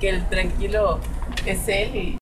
que el tranquilo es él y